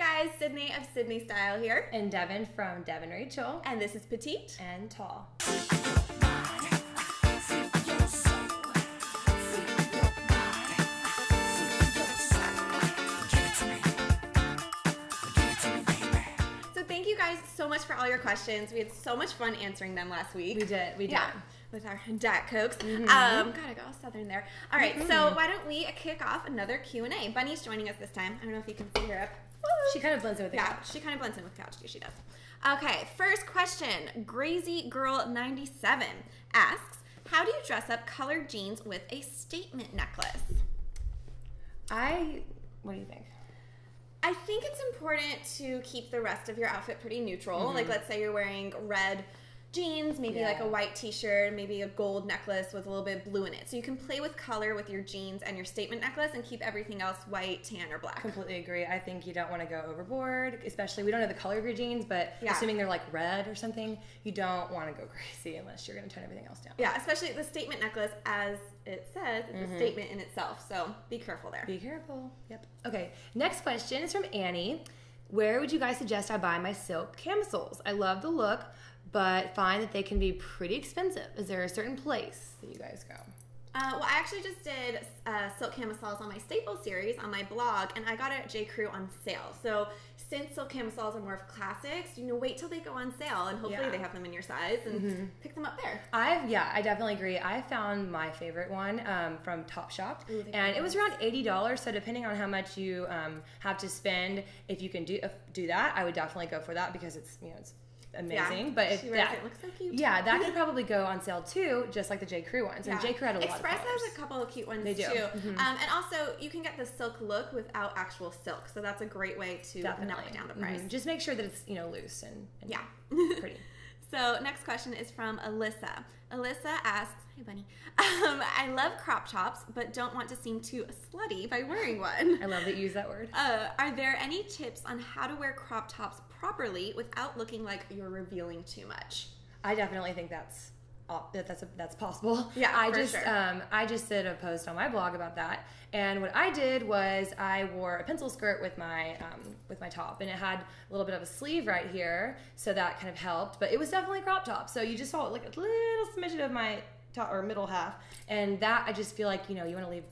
guys, Sydne of Sydne Style here. And Devon from Devon Rachel. And this is Petite. And Tall. So thank you guys so much for all your questions. We had so much fun answering them last week. We did, we did. Yeah, with our Diet Cokes. Um, gotta go southern there. All right, so why don't we kick off another Q&A. Bunny's joining us this time. I don't know if you can see her up. She kind of blends in with the Yeah, couch. she kind of blends in with couch too. She does. Okay, first question. Grazy Girl 97 asks, how do you dress up colored jeans with a statement necklace? I. What do you think? I think it's important to keep the rest of your outfit pretty neutral. Like, mm-hmm. let's say you're wearing red jeans, maybe Yeah. like a white t-shirt, maybe a gold necklace with a little bit of blue in it. So you can play with color with your jeans and your statement necklace and keep everything else white, tan, or black. Completely agree. I think you don't want to go overboard, especially we don't know the color of your jeans, but Yeah. assuming they're like red or something, you don't want to go crazy unless you're going to turn everything else down. Yeah, especially the statement necklace, as it says, it's a mm-hmm. statement in itself. So be careful there. Be careful. Yep. Okay. Next question is from Annie. Where would you guys suggest I buy my silk camisoles? I love the look, but find that they can be pretty expensive. Is there a certain place that you guys go? Uh, well, I actually just did uh, silk camisoles on my staple series on my blog, and I got it at J. Crew on sale. So since silk camisoles are more of classics, you know, wait till they go on sale, and hopefully Yeah. they have them in your size, and pick them up there. I've yeah, I definitely agree. I found my favorite one um, from Topshop, Ooh, and it was around eighty dollars. So depending on how much you um, have to spend, if you can do if, do that, I would definitely go for that because it's you know it's amazing. Yeah. But if She that it, looks so cute. yeah, that could probably go on sale too, just like the J Crew ones. And Yeah. J Crew had a lot Express of colors. has a couple of cute ones They do. too, Mhm. um, and also you can get the silk look without actual silk, so that's a great way to knock down the Mhm. price. Just make sure that it's you know loose and, and Yeah. pretty. So next question is from Alyssa. Alyssa asks, "Hey Bunny, um, I love crop tops, but don't want to seem too slutty by wearing one. I love that you use that word. Uh, are there any tips on how to wear crop tops properly without looking like you're revealing too much?" I definitely think that's that that's that's possible. Yeah, I just sure. um, I just did a post on my blog about that, and what I did was I wore a pencil skirt with my um, with my top, and it had a little bit of a sleeve right here, so that kind of helped. But it was definitely a crop top, so you just saw like a little smidgen of my top or middle half, and that I just feel like you know you want to leave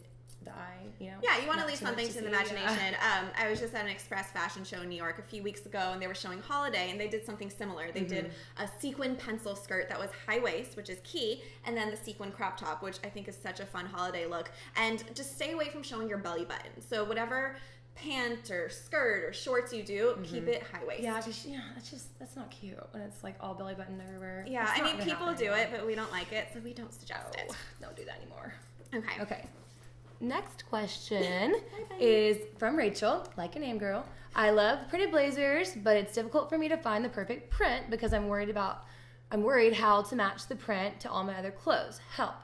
the eye, you know. Yeah, you want to leave something to, the imagination. yeah. Um, I was just at an Express fashion show in New York a few weeks ago, and they were showing Holiday, and they did something similar. They did Mm-hmm. a sequin pencil skirt that was high waist, which is key, and then the sequin crop top, which I think is such a fun holiday look. And just stay away from showing your belly button. So whatever pant or skirt or shorts you do, keep it high waist. Mm-hmm. Yeah, just yeah, that's just that's not cute when it's like all belly button everywhere. Yeah, I mean, people happen do it, but we don't like it, so we don't suggest Oh, it. don't do that anymore. Okay. Okay. Next question is from Rachel, like a name girl. I love pretty blazers, but it's difficult for me to find the perfect print because I'm worried about I'm worried how to match the print to all my other clothes. Help.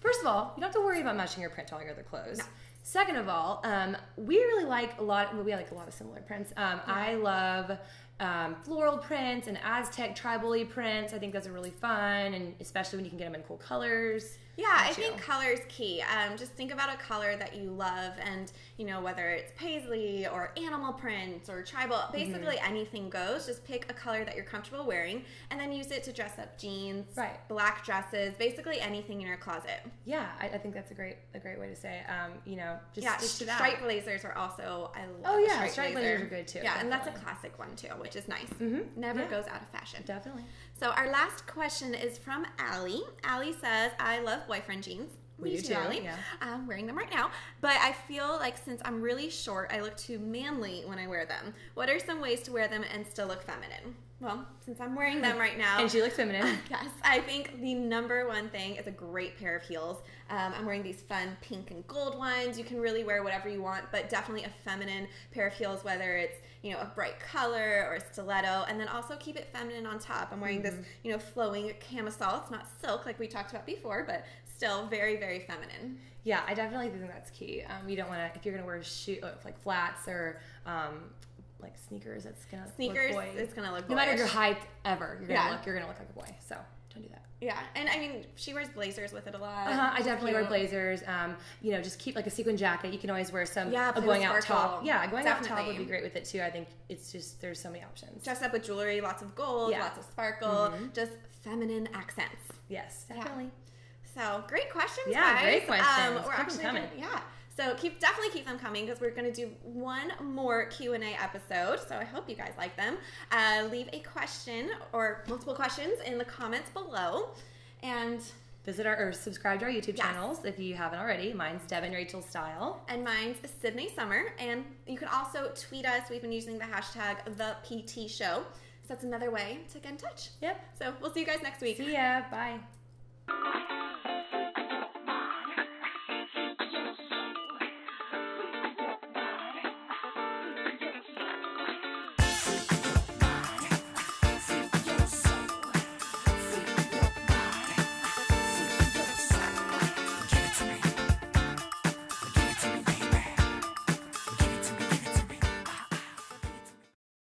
First of all, you don't have to worry about matching your print to all your other clothes. Second of all, um, we really like a lot. Well, we like a lot of similar prints. Um, I love um, floral prints and Aztec tribal prints. I think those are really fun, and especially when you can get them in cool colors. Yeah, I you? think color is key. Um, just think about a color that you love, and you know whether it's paisley or animal prints or tribal. Basically, Mm-hmm. anything goes. Just pick a color that you're comfortable wearing, and then use it to dress up jeans, Right. black dresses, basically anything in your closet. Yeah, I, I think that's a great a great way to say it. Um, you know, just yeah, that. blazers are also. I love. Oh, yeah, striped striped blazers are good, too, Yeah, and that's a classic one too, which is nice. Mhm, Never yeah. goes out of fashion. Definitely. So our last question is from Allie. Allie says, "I love boyfriend jeans." We do too, yeah. I'm wearing them right now, but I feel like since I'm really short, I look too manly when I wear them. What are some ways to wear them and still look feminine? Well, since I'm wearing them right now, And she looks feminine. Yes, I think the number one thing is a great pair of heels. Um, I'm wearing these fun pink and gold ones. You can really wear whatever you want, but definitely a feminine pair of heels, whether it's you know a bright color or a stiletto, and then also keep it feminine on top. I'm wearing this you know flowing camisole. It's not silk like we talked about before, but still very very feminine. Yeah, I definitely think that's key. Um, you don't want to if you're gonna wear shoe uh, like flats or um, like sneakers. It's gonna Sneakers, Look boy. it's gonna look no matter your height ever. You're gonna Yeah. look. You're gonna look like a boy. So don't do that. Yeah, and I mean, she wears blazers with it a lot. Uh-huh, I definitely wear blazers. Um, you know, just keep like a sequin jacket. You can always wear some Yeah, a going out top. Yeah, going out top would be great with it too. I think it's just there's so many options. Dress up with jewelry, lots of gold, Yeah. lots of sparkle, just feminine accents. yes, Yeah. So great questions, Yeah, guys. great questions. Um, we're Keep actually coming. Gonna, yeah. So keep definitely keep them coming because we're going to do one more Q and A episode. So I hope you guys like them. Uh, leave a question or multiple questions in the comments below, and Visit our or subscribe to our YouTube Yes. channels if you haven't already. Mine's Devon Rachel Style. and mine's Sydne Summer. And you can also tweet us. We've been using the hashtag the PT Show. So that's another way to get in touch. Yep. So we'll see you guys next week. See ya. Bye.